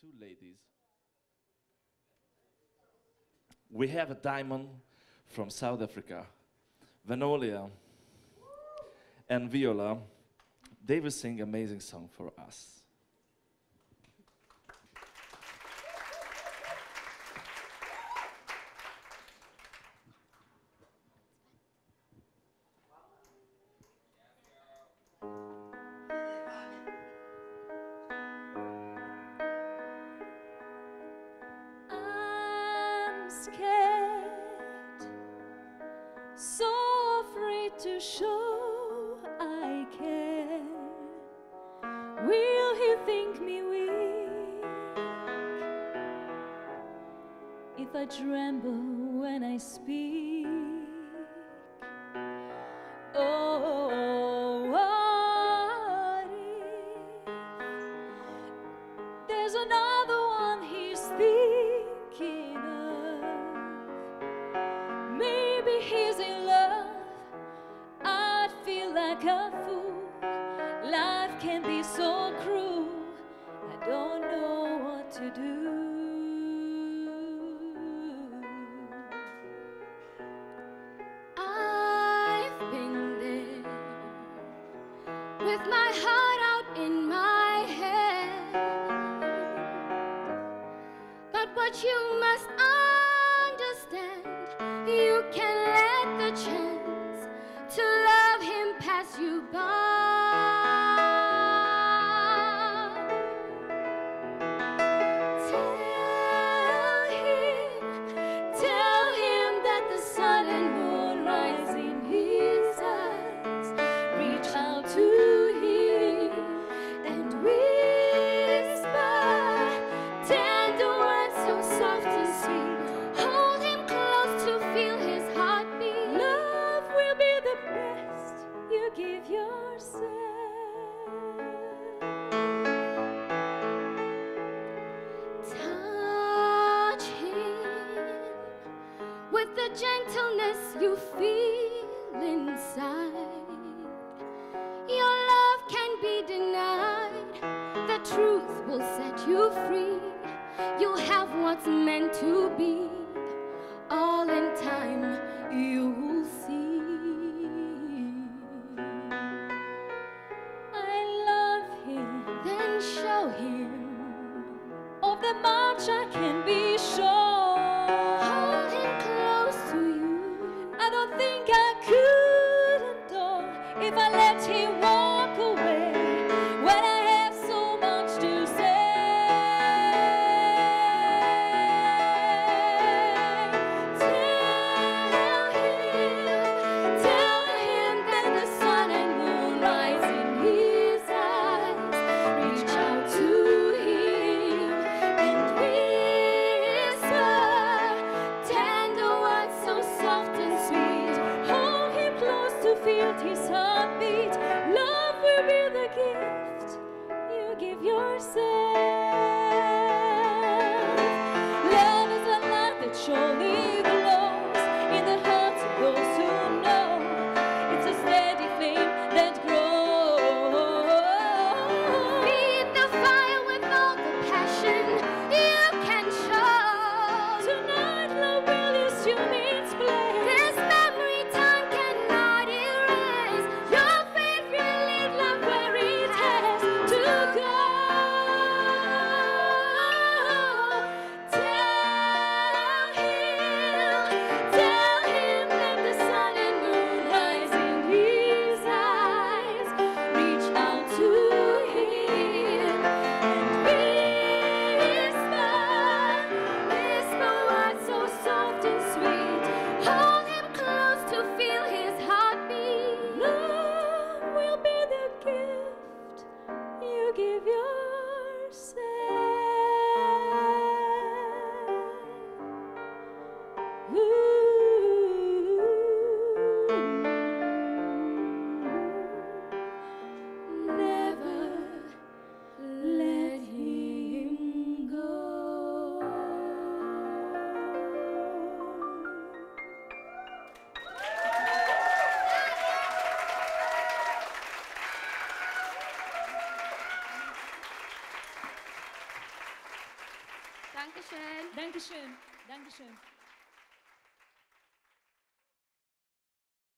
two ladies. We have a diamond from South Africa, Venolia and Viola. They will sing amazing song for us. Scared, so afraid to show I care. Will he think me weak if I tremble when I speak? Oh, there's another In love. I'd feel like a fool. Life can be so cruel. I don't know what to do. I've been there with my heart out in my head. But what you must understand, you can the chance gentleness you feel inside. Your love can be denied. The truth will set you free. You'll have what's meant to be. All in time, you'll see. I love him. Then show him. Of the much I can if I let him walk yourself. Dankeschön. Dankeschön. Dankeschön.